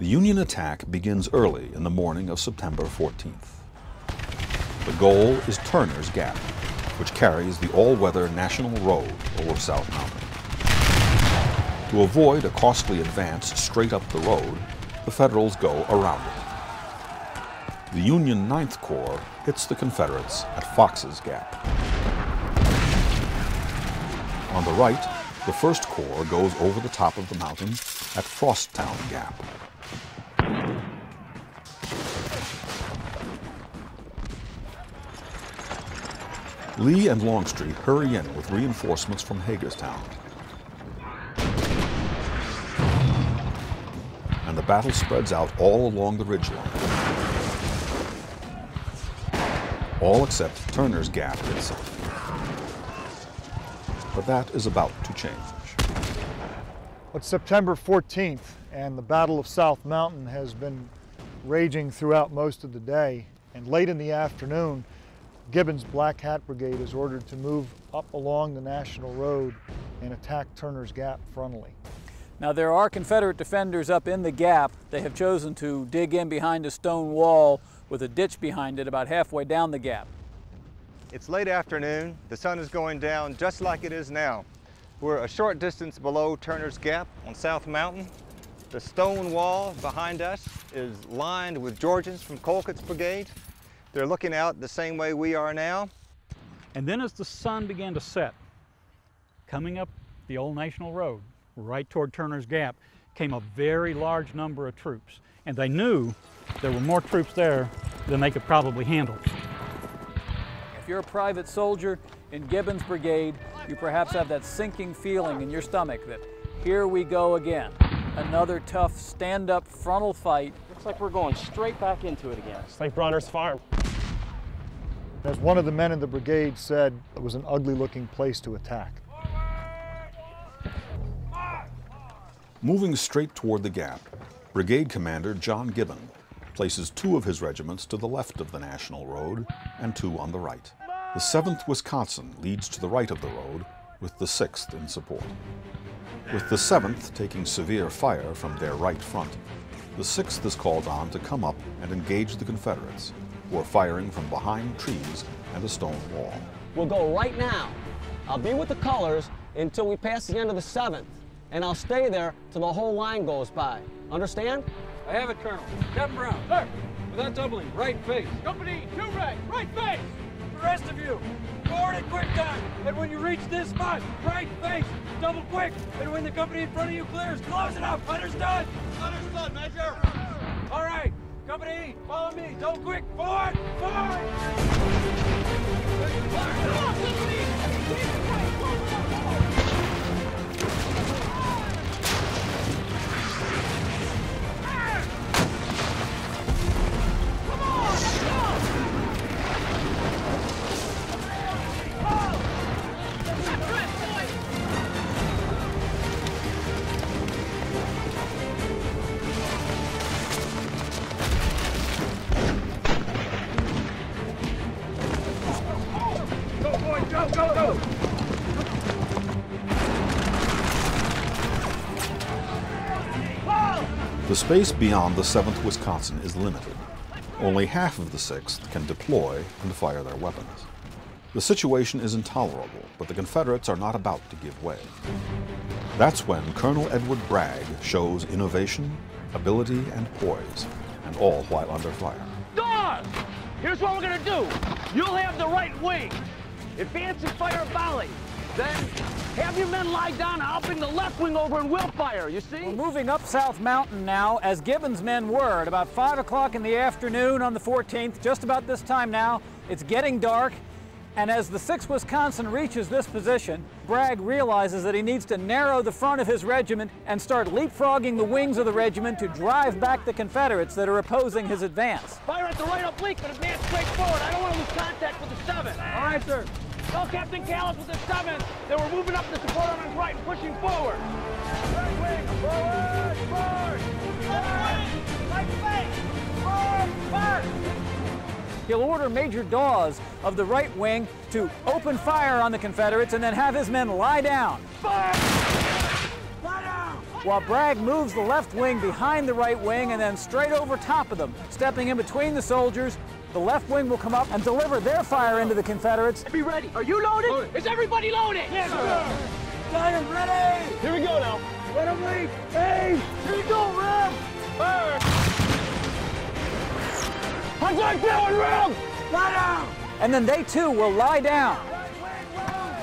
The Union attack begins early in the morning of September 14th. The goal is Turner's Gap, which carries the all-weather National Road over South Mountain. To avoid a costly advance straight up the road, the Federals go around it. The Union Ninth Corps hits the Confederates at Fox's Gap. On the right, the First Corps goes over the top of the mountain at Frosttown Gap. Lee and Longstreet hurry in with reinforcements from Hagerstown. And the battle spreads out all along the ridgeline. All except Turner's Gap itself. But that is about to change. It's September 14th, and the Battle of South Mountain has been raging throughout most of the day. And late in the afternoon, Gibbon's Black Hat Brigade is ordered to move up along the National Road and attack Turner's Gap frontally. Now there are Confederate defenders up in the gap. They have chosen to dig in behind a stone wall with a ditch behind it about halfway down the gap. It's late afternoon. The sun is going down just like it is now. We're a short distance below Turner's Gap on South Mountain. The stone wall behind us is lined with Georgians from Colquitt's brigade. They're looking out the same way we are now. And then as the sun began to set, coming up the old National Road, right toward Turner's Gap, came a very large number of troops. And they knew there were more troops there than they could probably handle. If you're a private soldier in Gibbon's brigade, you perhaps have that sinking feeling in your stomach that here we go again. Another tough stand-up frontal fight. Looks like we're going straight back into it again. It's like Brawner's Farm. As one of the men in the brigade said, it was an ugly looking place to attack. Moving straight toward the gap, Brigade Commander John Gibbon places two of his regiments to the left of the National Road and two on the right. The 7th Wisconsin leads to the right of the road with the 6th in support. With the 7th taking severe fire from their right front, the 6th is called on to come up and engage the Confederates, who are firing from behind trees and a stone wall. We'll go right now. I'll be with the colors until we pass the end of the 7th, and I'll stay there till the whole line goes by. Understand? I have it, Colonel. Captain Brown. Sir. Without doubling, right face. Company, two right, right face. The rest of you, forward at quick time. And when you reach this spot, right face, double quick. And when the company in front of you clears, close it up. Understood? Understood, Major. Company, follow me. Don't quick. Forward. Forward. Come on, The space beyond the 7th Wisconsin is limited. Only half of the 6th can deploy and fire their weapons. The situation is intolerable, but the Confederates are not about to give way. That's when Colonel Edward Bragg shows innovation, ability, and poise, and all while under fire. Dawes! Here's what we're gonna do. You'll have the right wing. Advance and fire a volley. Then have your men lie down. I'll bring the left wing over and we'll fire, you see? We're moving up South Mountain now, as Gibbon's men were at about 5 o'clock in the afternoon on the 14th, just about this time now. It's getting dark, and as the 6th Wisconsin reaches this position, Bragg realizes that he needs to narrow the front of his regiment and start leapfrogging the wings of the regiment to drive back the Confederates that are opposing his advance. Fire at the right oblique, but advance straight forward. I don't want to lose contact with the 7th. All right, sir. Tell Captain Callis with the 7th that we're moving up the support on his right and pushing forward. Right wing, forward, forward. Right face, forward, march. He'll order Major Dawes of the right wing to open fire on the Confederates and then have his men lie down. Fire! Lie down! while Bragg moves the left wing behind the right wing and then straight over top of them. Stepping in between the soldiers, the left wing will come up and deliver their fire into the Confederates. Be ready. Are you loaded? Is everybody loaded? Yes, sir. Giant ready! Here we go now. Let him lead! Hey! Here you go, Ram! Fire! Attack down, Ram! Lie down! And then they too will lie down.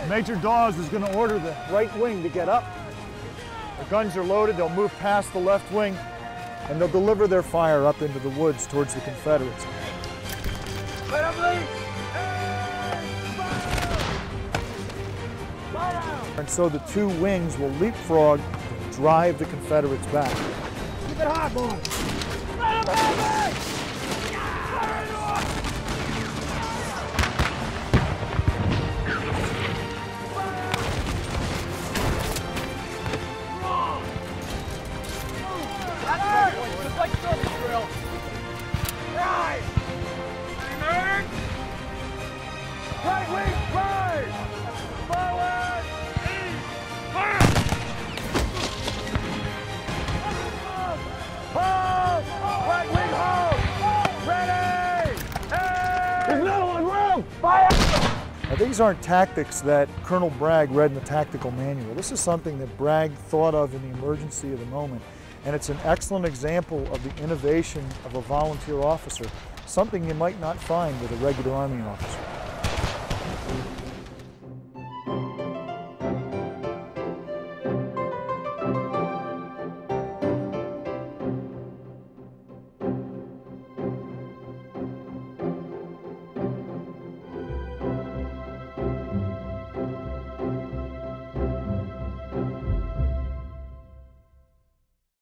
Major Dawes is going to order the right wing to get up. The guns are loaded, they'll move past the left wing, and they'll deliver their fire up into the woods towards the Confederates. And so the two wings will leapfrog to drive the Confederates back. Keep it hot, boy! These aren't tactics that Colonel Bragg read in the tactical manual. This is something that Bragg thought of in the emergency of the moment. And it's an excellent example of the innovation of a volunteer officer, something you might not find with a regular Army officer.